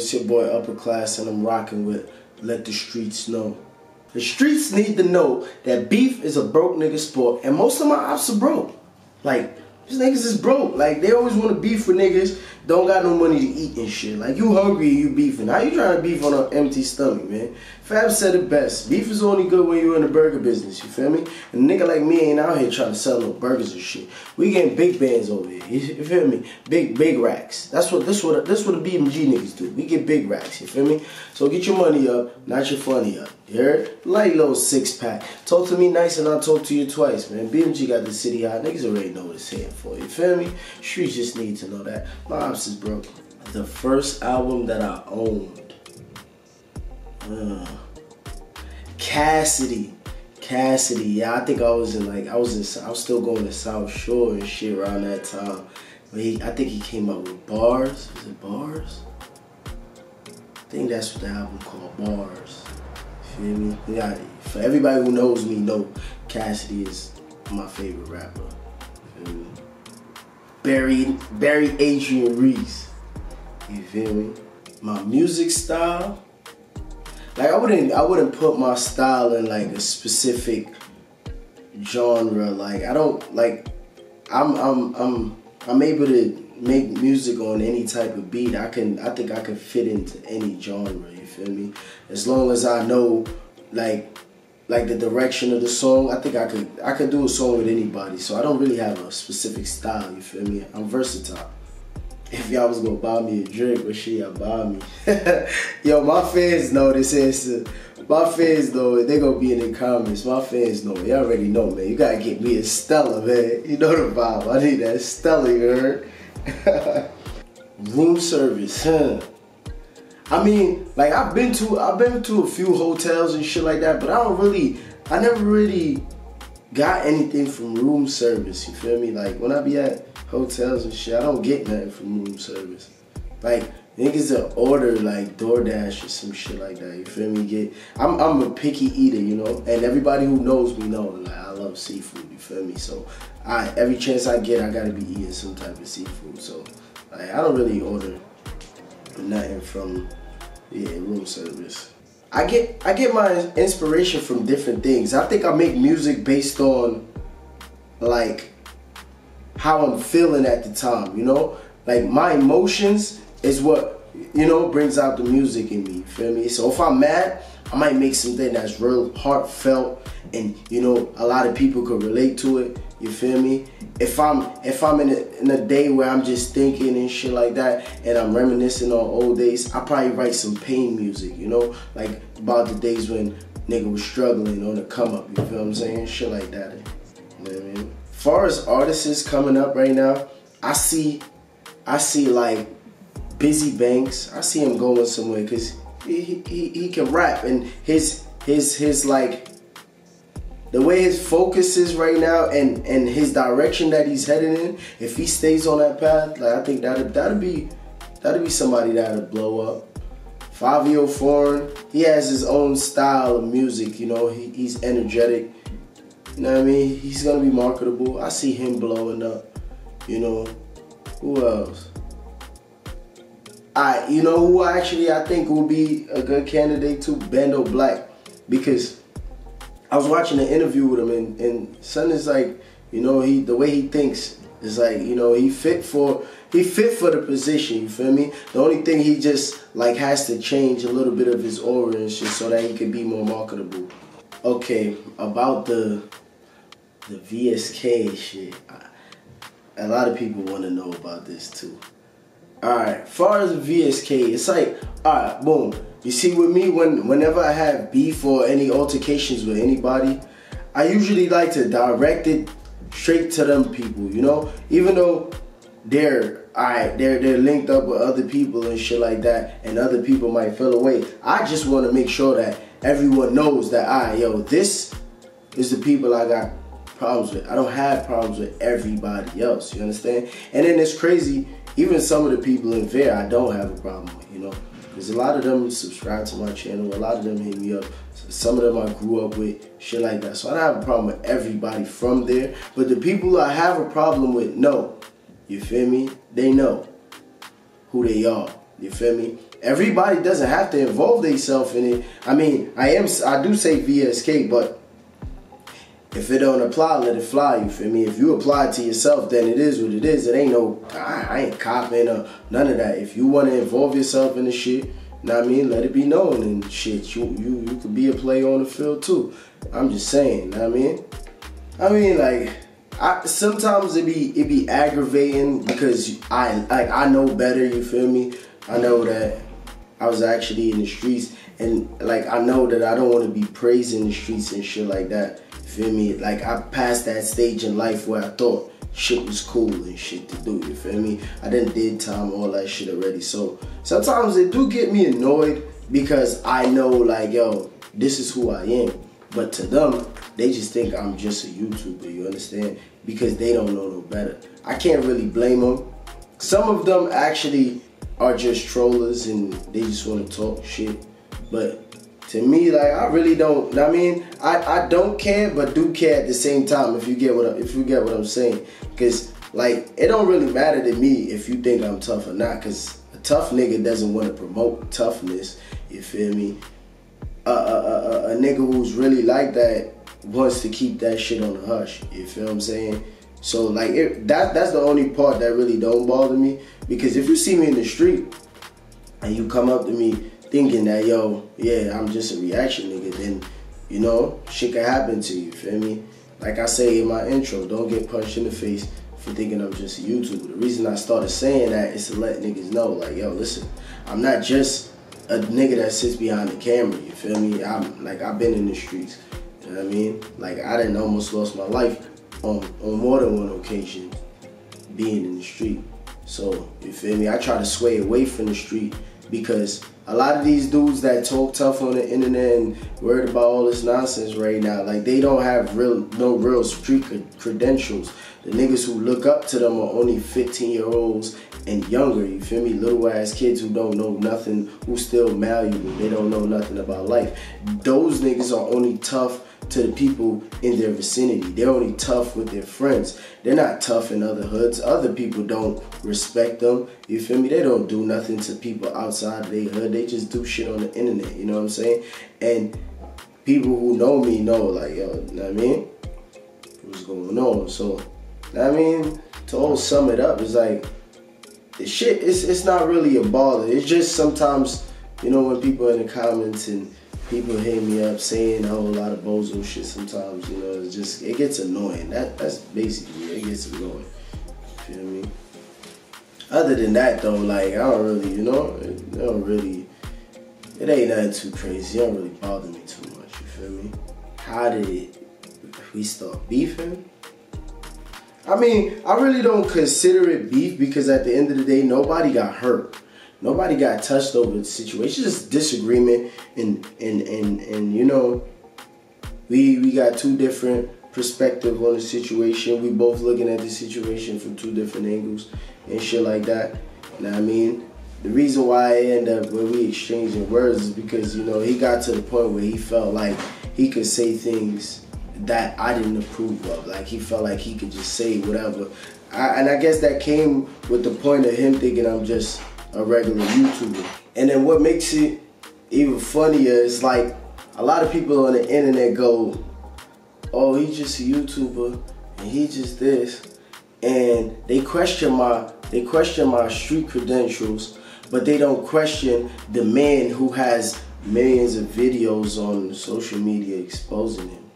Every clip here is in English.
it's your boy Upper Class, and I'm rocking with Let the Streets Know. The streets need to know that beef is a broke nigga sport, and most of my ops are broke. Like, these niggas is broke. Like, they always want to beef with niggas, don't got no money to eat and shit. Like, you hungry you beefing. How you trying to beef on an empty stomach, man? Fab said it best. Beef is only good when you're in the burger business, you feel me? And a nigga like me ain't out here trying to sell no burgers and shit. We getting big bands over here, you feel me? Big, big racks. That's what, this what, this what the BMG niggas do. We get big racks, you feel me? So get your money up, not your funny up. You heard? Light little six pack. Talk to me nice and I'll talk to you twice, man. BMG got the city hot. Niggas already know what it's here for. You feel me? Streets just need to know that. My ops is broke. The first album that I owned. Uh, Cassidy. Cassidy. Yeah, I think I was in like I was in I was still going to South Shore and shit around that time. But he, I think he came up with bars. Was it bars? I think that's what the album called Bars. Feel me? Yeah, for everybody who knows me, know Cassidy is my favorite rapper. Barry Barry Adrian Reese. You feel me? My music style. Like I wouldn't I wouldn't put my style in like a specific genre. Like I don't like I'm I'm I'm I'm able to make music on any type of beat. I can I think I can fit into any genre, you feel me? As long as I know like like the direction of the song, I think I could I could do a song with anybody. So I don't really have a specific style, you feel me? I'm versatile. If y'all was gonna buy me a drink, but she y'all buy me. Yo, my fans know this answer. My fans know they gonna be in the comments. My fans know. Y'all already know, man. You gotta get me a Stella, man. You know the vibe. I need that Stella, you heard? Room service, huh? I mean, like I've been to I've been to a few hotels and shit like that, but I don't really I never really got anything from room service, you feel me? Like when I be at hotels and shit, I don't get nothing from room service. Like niggas that order like DoorDash or some shit like that, you feel me? Get I'm I'm a picky eater, you know, and everybody who knows me know like I love seafood, you feel me? So I every chance I get I gotta be eating some type of seafood. So like I don't really order nothing from yeah, room service. I get I get my inspiration from different things. I think I make music based on like how I'm feeling at the time, you know? Like my emotions is what, you know, brings out the music in me, feel me? So if I'm mad, I might make something that's real heartfelt and you know a lot of people could relate to it. You feel me? If I'm if I'm in a, in a day where I'm just thinking and shit like that, and I'm reminiscing on old days, I probably write some pain music. You know, like about the days when nigga was struggling on the come up. You feel what I'm saying? Shit like that. You know what I mean? Far as artists is coming up right now, I see, I see like Bizzy Banks. I see him going somewhere because he, he he can rap and his his his like the way his focus is right now and and his direction that he's heading in, if he stays on that path, like I think that'd that'd be that'd be somebody that'd blow up. Fabio Foreign, he has his own style of music, you know, he, he's energetic. You know what I mean? He's gonna be marketable. I see him blowing up. You know, who else? I, you know who actually I think will be a good candidate to Bando Black because I was watching an interview with him and, and son is like, you know, he the way he thinks is like, you know, he fit for he fit for the position, you feel me? The only thing he just like has to change a little bit of his aura and shit so that he can be more marketable. Okay, about the the VSK shit. I, a lot of people want to know about this too. Alright, far as VSK, it's like, alright, boom. You see with me, when whenever I have beef or any altercations with anybody, I usually like to direct it straight to them people, you know? Even though they're alright, they're they're linked up with other people and shit like that, and other people might feel away. I just want to make sure that everyone knows that I, yo, this is the people I got problems with. I don't have problems with everybody else. You understand? And then it's crazy. Even some of the people in there, I don't have a problem with. You know, because a lot of them subscribe to my channel. A lot of them hit me up. Some of them I grew up with, shit like that. So I don't have a problem with everybody from there. But the people I have a problem with, no. You feel me? They know who they are. You feel me? everybody doesn't have to involve themselves in it. I mean, I am I do say VSK, but if it don't apply, let it fly. You feel me? If you apply to yourself, then it is what it is. It ain't no I, I ain't copping or none of that. If you want to involve yourself in the shit, know what I mean? Let it be known and shit. You you you could be a player on the field too. I'm just saying. Know what I mean? I mean like. I, sometimes it be it be aggravating because I like I know better. You feel me? I know that I was actually in the streets and like I know that I don't want to be praising the streets and shit like that. Feel me? Like I passed that stage in life where I thought shit was cool and shit to do. You feel me? I didn't did time all that shit already. So sometimes it do get me annoyed because I know like yo, this is who I am. But to them, they just think I'm just a YouTuber. You understand? Because they don't know no better. I can't really blame them. Some of them actually are just trollers and they just want to talk shit. But to me, like I really don't. I mean, I, I don't care, but do care at the same time. If you get what I, if you get what I'm saying, because like it don't really matter to me if you think I'm tough or not. Because a tough nigga doesn't want to promote toughness. You feel me? A, a, a, a nigga who's really like that wants to keep that shit on the hush. You feel what I'm saying? So like it, that that's the only part that really don't bother me. Because if you see me in the street and you come up to me thinking that yo, yeah, I'm just a reaction nigga, then you know, shit can happen to you, feel me? Like I say in my intro, don't get punched in the face for thinking I'm just a YouTuber. The reason I started saying that is to let niggas know, like, yo, listen, I'm not just a nigga that sits behind the camera, you feel me? I'm like I've been in the streets. You know what I mean? Like I didn't almost lost my life on on more than one occasion being in the street. So you feel me? I try to sway away from the street because a lot of these dudes that talk tough on the internet and worried about all this nonsense right now, like they don't have real no real street credentials. The niggas who look up to them are only 15 year olds and younger, you feel me? Little ass kids who don't know nothing, who still malleable, they don't know nothing about life. Those niggas are only tough to the people in their vicinity. They're only tough with their friends. They're not tough in other hoods. Other people don't respect them. You feel me? They don't do nothing to people outside their hood. They just do shit on the internet. You know what I'm saying? And people who know me know, like, yo, you know what I mean? What's going on? So, I mean, to all sum it up, it's like, the shit, it's, it's not really a bother. It's just sometimes, you know, when people in the comments and people hit me up saying a whole lot of bozo shit sometimes, you know, it's just, it gets annoying. That That's basically it. gets annoying. You feel me? Other than that, though, like, I don't really, you know, it don't really, it ain't nothing too crazy. It don't really bother me too much, you feel me? How did it, we start beefing? I mean, I really don't consider it beef because at the end of the day, nobody got hurt. Nobody got touched over the situation. It's just disagreement and and and and you know, we we got two different perspectives on the situation. We both looking at the situation from two different angles and shit like that. You know what I mean? The reason why I end up when we exchanging words is because, you know, he got to the point where he felt like he could say things that I didn't approve of. Like he felt like he could just say whatever. I, and I guess that came with the point of him thinking I'm just a regular YouTuber. And then what makes it even funnier is like a lot of people on the internet go, oh, he's just a YouTuber and he just this. And they question my they question my street credentials, but they don't question the man who has millions of videos on social media exposing him.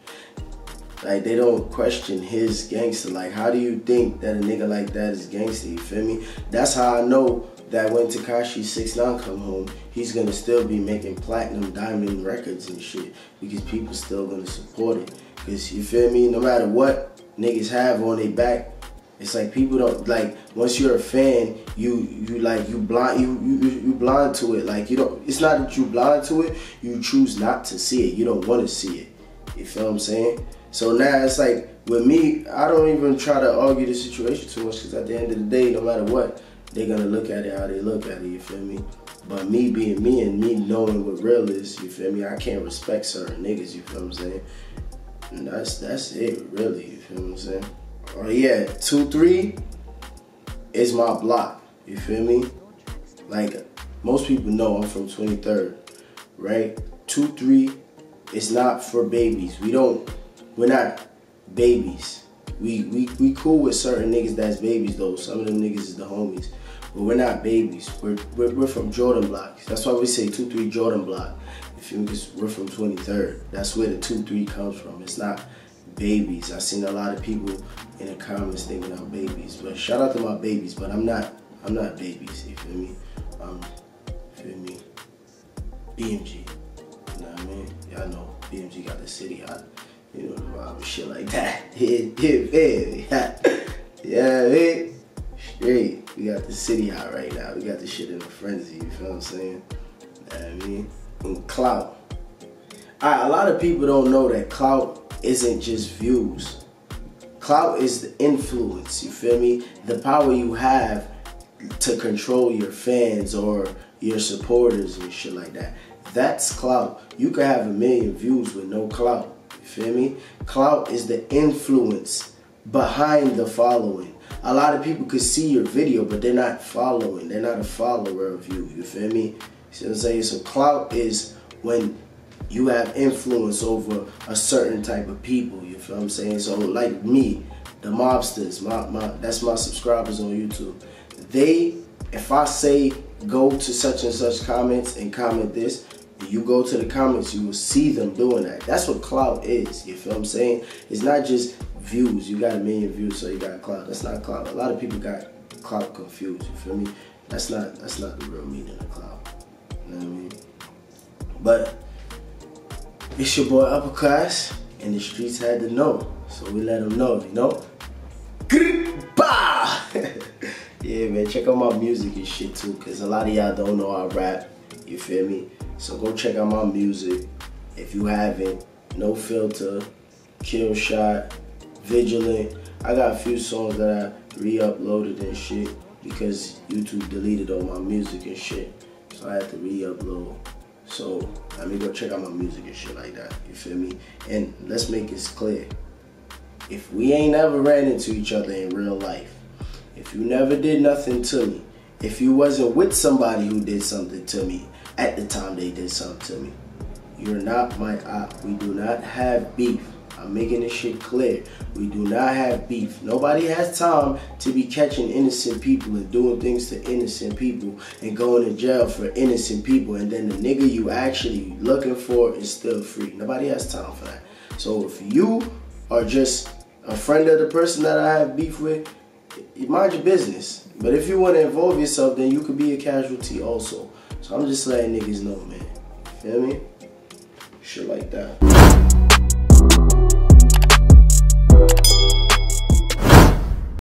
Like they don't question his gangster. Like how do you think that a nigga like that is gangster? You feel me? That's how I know that when Tekashi 69 come home, he's gonna still be making platinum diamond records and shit because people still gonna support it. Cause you feel me? No matter what niggas have on their back, it's like people don't like once you're a fan, you you like you blind you you you blind to it. Like you don't. It's not that you blind to it. You choose not to see it. You don't want to see it. You feel what I'm saying? So now it's like with me, I don't even try to argue the situation too much because at the end of the day, no matter what, they're gonna look at it how they look at it. You feel me? But me being me and me knowing what real is, you feel me? I can't respect certain niggas. You feel what I'm saying? And that's that's it, really. You feel what I'm saying? Oh yeah, two three is my block. You feel me? Like most people know I'm from 23rd, right? 2-3 is not for babies. We don't, we're not babies. We, we, we cool with certain niggas that's babies though. Some of them niggas is the homies. But we're not babies. We're, we're, we're from Jordan blocks. That's why we say 2-3 Jordan block. If you because we're from 23rd. That's where the 2-3 comes from. It's not babies. I've seen a lot of people in the comments thinking I'm babies. But shout out to my babies, but I'm not I'm not babies, you feel me? Um feel me? BMG. You know what I mean? Y'all know BMG got the city hot. You know the vibe and shit like that. Yeah, yeah, yeah. yeah. The city hot right now. We got the shit in a frenzy, you feel what I'm saying? You know what I mean? And clout. Alright, a lot of people don't know that clout isn't just views. Clout is the influence, you feel me? The power you have to control your fans or your supporters and shit like that. That's clout. You could have a million views with no clout. You feel me? Clout is the influence behind the following. A lot of people could see your video, but they're not following. They're not a follower of you. You feel me? See what I'm saying? So clout is when you have influence over a certain type of people. You feel what I'm saying? So like me, the mobsters, my, my that's my subscribers on YouTube. They, if I say go to such and such comments and comment this, you go to the comments, you will see them doing that. That's what clout is. You feel what I'm saying? It's not just views. You got a million views, so you got clout. That's not clout. A lot of people got clout confused. You feel me? That's not that's not the real meaning of clout. You know what I mean? But it's your boy Upper Class, and the streets had to know. So we let them know, you know? yeah, man, check out my music and shit too, because a lot of y'all don't know I rap, you feel me? So go check out my music. If you haven't, No Filter, Kill Shot, Vigilant. I got a few songs that I re-uploaded and shit because YouTube deleted all my music and shit. So I had to re-upload. So let me go check out my music and shit like that. You feel me? And let's make this clear. If we ain't ever ran into each other in real life, if you never did nothing to me, if you wasn't with somebody who did something to me at the time they did something to me, you're not my op. We do not have beef. I'm making this shit clear. We do not have beef. Nobody has time to be catching innocent people and doing things to innocent people and going to jail for innocent people and then the nigga you actually looking for is still free. Nobody has time for that. So if you are just a friend of the person that I have beef with, mind your business. But if you want to involve yourself, then you could be a casualty also. So I'm just letting niggas know, man. Feel me? Shit like that.